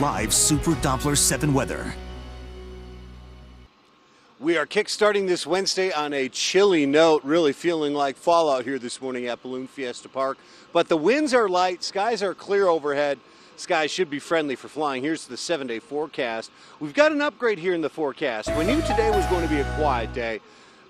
live Super Doppler 7 weather. We are kickstarting this Wednesday on a chilly note, really feeling like fallout here this morning at Balloon Fiesta Park. But the winds are light, skies are clear overhead. Skies should be friendly for flying. Here's the seven day forecast. We've got an upgrade here in the forecast. We knew today was going to be a quiet day.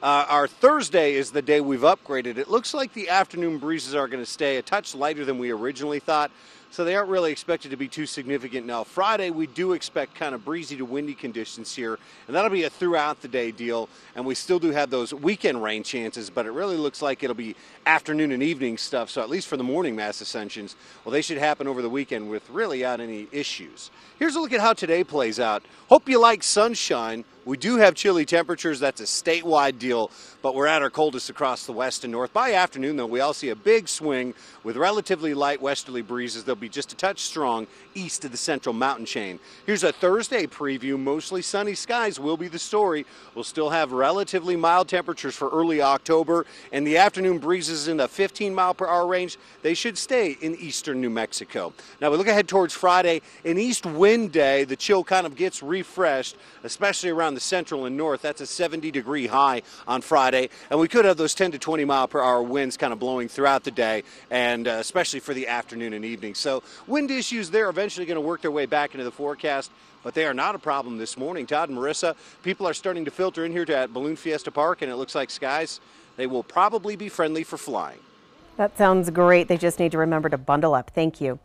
Uh, our Thursday is the day we've upgraded. It looks like the afternoon breezes are going to stay a touch lighter than we originally thought, so they aren't really expected to be too significant now. Friday, we do expect kind of breezy to windy conditions here, and that'll be a throughout the day deal. And we still do have those weekend rain chances, but it really looks like it'll be afternoon and evening stuff. So at least for the morning mass ascensions, well, they should happen over the weekend with really not any issues. Here's a look at how today plays out. Hope you like sunshine. We do have chilly temperatures. That's a statewide deal, but we're at our coldest across the west and north. By afternoon, though, we all see a big swing with relatively light westerly breezes. They'll be just a touch strong east of the central mountain chain. Here's a Thursday preview. Mostly sunny skies will be the story. We'll still have relatively mild temperatures for early October, and the afternoon breezes in the 15 mile per hour range. They should stay in eastern New Mexico. Now we look ahead towards Friday, an east wind day. The chill kind of gets refreshed, especially around the central and north. That's a 70 degree high on Friday, and we could have those 10 to 20 mile per hour winds kind of blowing throughout the day, and uh, especially for the afternoon and evening. So wind issues they're eventually going to work their way back into the forecast. But they are not a problem this morning. Todd and Marissa, people are starting to filter in here to at Balloon Fiesta Park, and it looks like skies, they will probably be friendly for flying. That sounds great. They just need to remember to bundle up. Thank you.